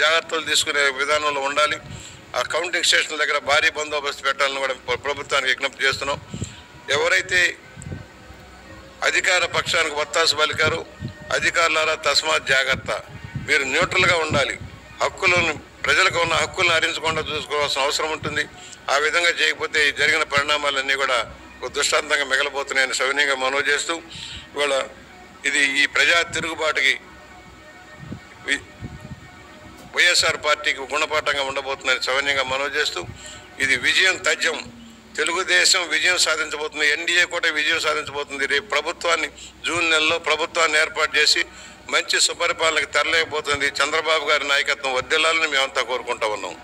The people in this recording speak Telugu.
జాగ్రత్తలు తీసుకునే విధానంలో ఉండాలి. ఆ కౌంటింగ్ స్టేషన్ల దగ్గర భారీ బందోబస్తు పెట్టాలని కూడా ప్రభుత్వానికి విజ్ఞప్తి చేస్తున్నాం. ఎవరైతే అధికార పక్షానికి వత్తాసు పలికారు అధికారులారా తస్మాత్ జాగ్రత్త. మీరు న్యూట్రల్గా ఉండాలి. హక్కులను ప్రజలకు ఉన్న హక్కులను హరించకుండా చూసుకోవాల్సిన అవసరం ఉంటుంది. ఆ విధంగా చేయకపోతే జరిగిన పరిణామాలన్నీ కూడా ఒక దృష్టాంతంగా మిగలబోతున్నాయని సవినీయంగా మనవి చేస్తూ ఇవాళ ఇది ఈ ప్రజా తిరుగుబాటుకి వి- వైఎస్ఆర్ పార్టీకి గుణపాఠంగా ఉండబోతుందని సౌజన్యంగా మనవి చేస్తూ ఇది విజయం తథ్యం. తెలుగుదేశం విజయం సాధించబోతుంది. ఎన్డీఏ కూడా విజయం సాధించబోతుంది. రేపు ప్రభుత్వాన్ని జూన్ నెలలో ప్రభుత్వాన్ని ఏర్పాటు చేసి మంచి సుపరిపాలనకు తరలేకపోతుంది చంద్రబాబు గారి నాయకత్వం. వర్దిల్లాలని మేమంతా కోరుకుంటా ఉన్నాం.